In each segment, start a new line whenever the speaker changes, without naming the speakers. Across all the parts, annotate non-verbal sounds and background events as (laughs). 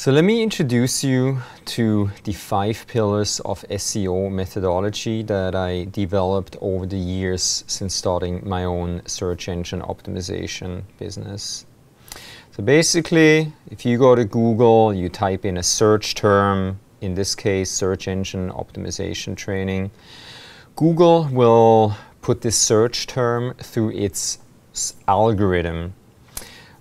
So let me introduce you to the five pillars of SEO methodology that I developed over the years since starting my own search engine optimization business. So basically, if you go to Google, you type in a search term, in this case, search engine optimization training, Google will put this search term through its algorithm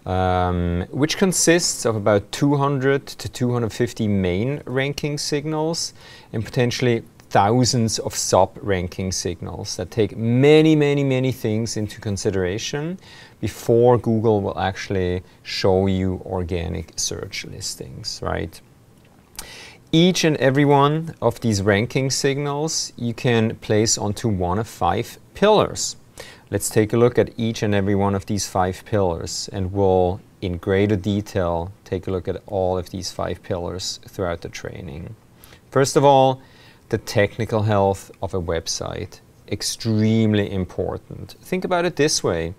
um, which consists of about 200 to 250 main ranking signals and potentially thousands of sub-ranking signals that take many, many, many things into consideration before Google will actually show you organic search listings, right? Each and every one of these ranking signals you can place onto one of five pillars. Let's take a look at each and every one of these five pillars and we'll in greater detail take a look at all of these five pillars throughout the training. First of all, the technical health of a website. Extremely important. Think about it this way.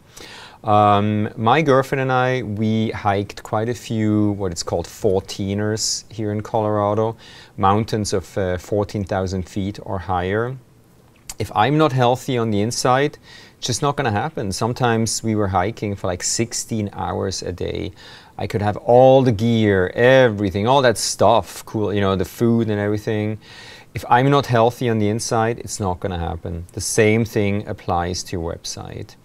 Um, my girlfriend and I, we hiked quite a few what it's called 14ers here in Colorado, mountains of uh, 14,000 feet or higher. If I'm not healthy on the inside, just not going to happen. Sometimes we were hiking for like 16 hours a day. I could have all the gear, everything, all that stuff, cool, you know, the food and everything. If I'm not healthy on the inside, it's not going to happen. The same thing applies to your website.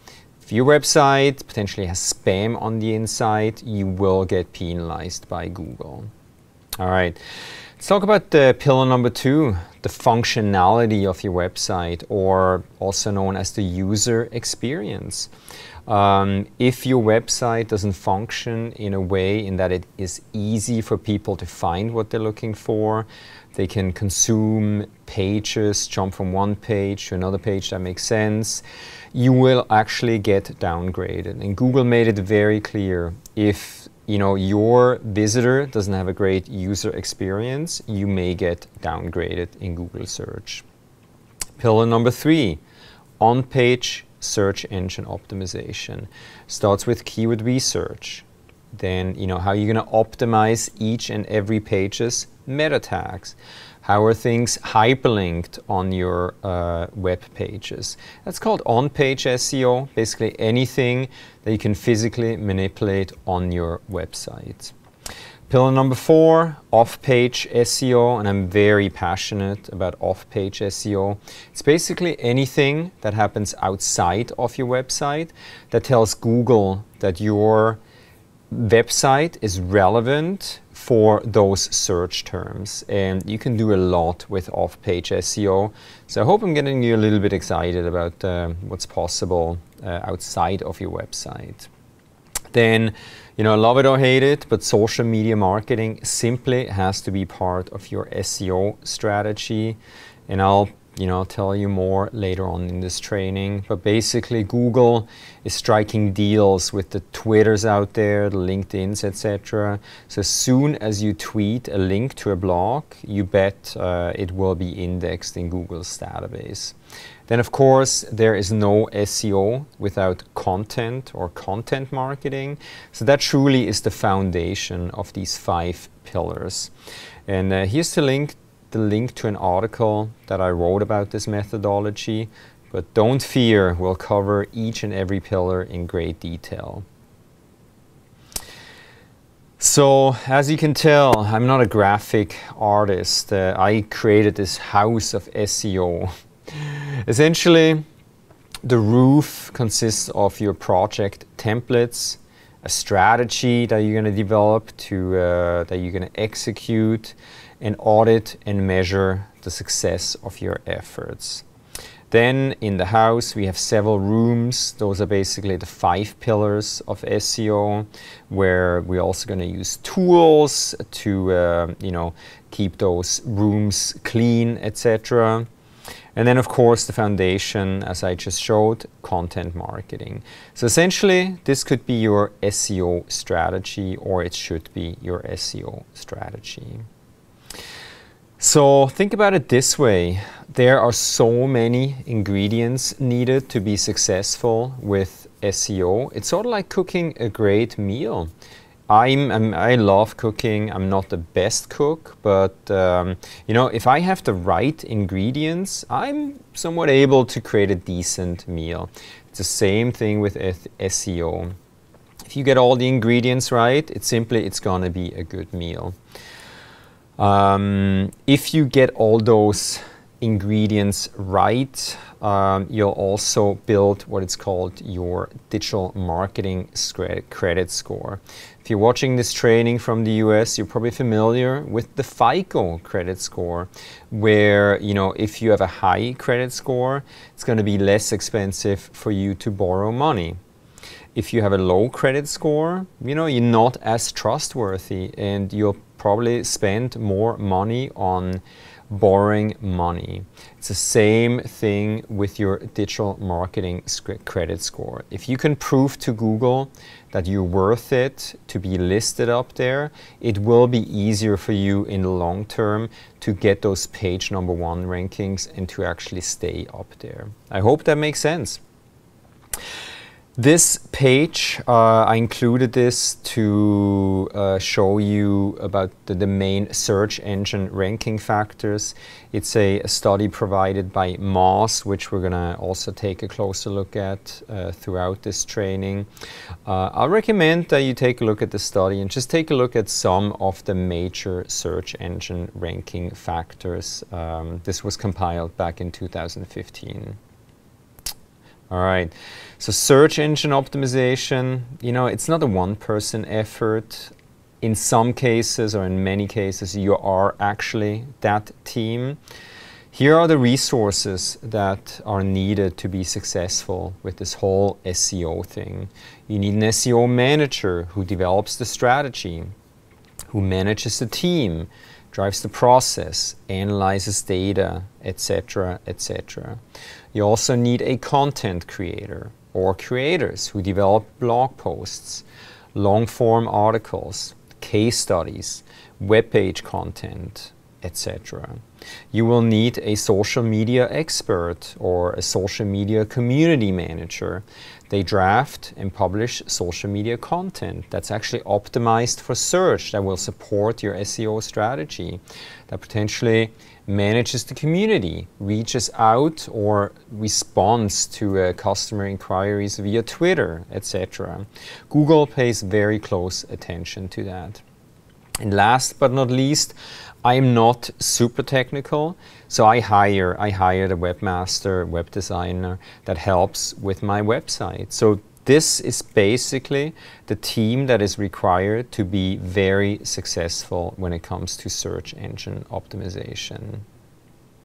If your website potentially has spam on the inside, you will get penalized by Google. All right. Let's talk about the pillar number two, the functionality of your website, or also known as the user experience. Um, if your website doesn't function in a way in that it is easy for people to find what they're looking for, they can consume pages, jump from one page to another page that makes sense, you will actually get downgraded. And Google made it very clear if you know, your visitor doesn't have a great user experience, you may get downgraded in Google search. Pillar number three, on-page search engine optimization. Starts with keyword research. Then, you know, how you're going to optimize each and every page's meta tags. How are things hyperlinked on your uh, web pages? That's called on-page SEO, basically anything that you can physically manipulate on your website. Pillar number four, off-page SEO, and I'm very passionate about off-page SEO. It's basically anything that happens outside of your website that tells Google that your website is relevant for those search terms. And you can do a lot with off-page SEO. So I hope I'm getting you a little bit excited about uh, what's possible uh, outside of your website. Then, you know, love it or hate it, but social media marketing simply has to be part of your SEO strategy. And I'll you know, I'll tell you more later on in this training. But basically, Google is striking deals with the Twitters out there, the LinkedIn's, etc. So as soon as you tweet a link to a blog, you bet uh, it will be indexed in Google's database. Then, of course, there is no SEO without content or content marketing. So that truly is the foundation of these five pillars. And uh, here's the link the link to an article that I wrote about this methodology, but don't fear, we'll cover each and every pillar in great detail. So, as you can tell, I'm not a graphic artist. Uh, I created this house of SEO. (laughs) Essentially, the roof consists of your project templates, a strategy that you're going to develop to uh, that you're going to execute, and audit and measure the success of your efforts. Then in the house we have several rooms. Those are basically the five pillars of SEO where we're also going to use tools to uh, you know keep those rooms clean, etc. And then of course the foundation, as I just showed, content marketing. So essentially this could be your SEO strategy or it should be your SEO strategy. So think about it this way. There are so many ingredients needed to be successful with SEO. It's sort of like cooking a great meal. I'm, I'm, i love cooking. I'm not the best cook, but um, you know, if I have the right ingredients, I'm somewhat able to create a decent meal. It's the same thing with SEO. If you get all the ingredients right, it's simply it's gonna be a good meal. Um, if you get all those ingredients right, um, you'll also build what is called your digital marketing credit score. If you're watching this training from the US, you're probably familiar with the FICO credit score, where you know if you have a high credit score, it's going to be less expensive for you to borrow money. If you have a low credit score, you know you're not as trustworthy, and you'll probably spend more money on borrowing money. It's the same thing with your digital marketing credit score. If you can prove to Google that you're worth it to be listed up there, it will be easier for you in the long term to get those page number one rankings and to actually stay up there. I hope that makes sense. This page, uh, I included this to uh, show you about the, the, main search engine ranking factors. It's a, a study provided by Moz, which we're going to also take a closer look at uh, throughout this training. Uh, I recommend that you take a look at the study and just take a look at some of the major search engine ranking factors. Um, this was compiled back in 2015. All right. So search engine optimization, you know, it's not a one-person effort. In some cases or in many cases, you are actually that team. Here are the resources that are needed to be successful with this whole SEO thing. You need an SEO manager who develops the strategy, who manages the team, drives the process, analyzes data, etc., etc. You also need a content creator or creators who develop blog posts, long form articles, case studies, web page content, etc. You will need a social media expert or a social media community manager. They draft and publish social media content that's actually optimized for search that will support your SEO strategy, that potentially manages the community, reaches out or responds to uh, customer inquiries via Twitter, etc. Google pays very close attention to that. And last but not least, I'm not super technical, so I hire I hired a webmaster, web designer that helps with my website. So this is basically the team that is required to be very successful when it comes to search engine optimization.